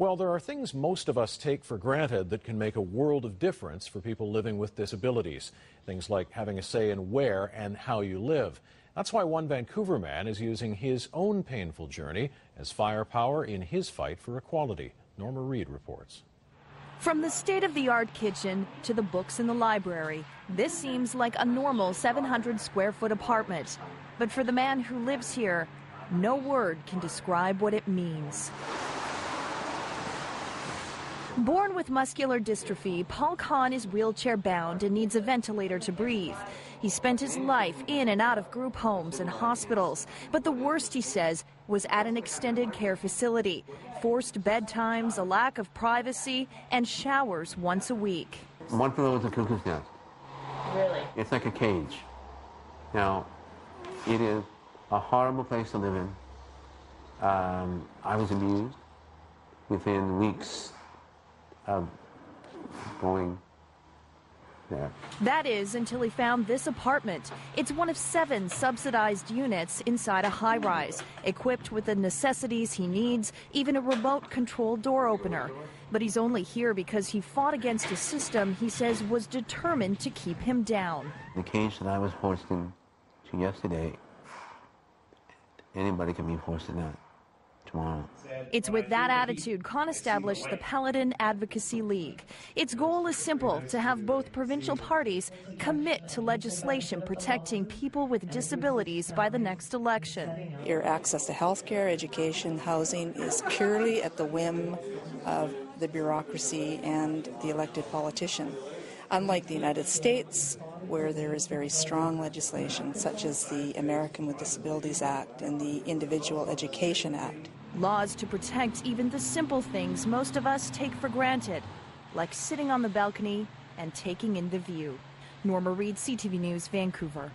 Well, there are things most of us take for granted that can make a world of difference for people living with disabilities. Things like having a say in where and how you live. That's why one Vancouver man is using his own painful journey as firepower in his fight for equality. Norma Reed reports. From the state of the art kitchen to the books in the library, this seems like a normal 700 square foot apartment. But for the man who lives here, no word can describe what it means. Born with muscular dystrophy, Paul Caune is wheelchair bound and needs a ventilator to breathe. He spent his life in and out of group homes and hospitals, but the worst, he says, was at an extended care facility. Forced bedtimes, a lack of privacy, and showers once a week. One floor was a cuckoo's nest. Really? It's like a cage. Now, it is a horrible place to live in. Um, I was abused within weeks Um, of going there. That is until he found this apartment. It's one of seven subsidized units inside a high rise, equipped with the necessities he needs, even a remote control door opener. But he's only here because he fought against a system he says was determined to keep him down. The cage that I was forced into yesterday, anybody can be forced in that tomorrow. It's with that attitude Caune established the Paladin Advocacy League. Its goal is simple to have both provincial parties commit to legislation protecting people with disabilities by the next election. Your access to health care, education, housing is purely at the whim of the bureaucracy and the elected politician. Unlike the United States, where there is very strong legislation, such as the American with Disabilities Act and the Individual Education Act. Laws to protect even the simple things most of us take for granted, like sitting on the balcony and taking in the view. Norma Reed, CTV News, Vancouver.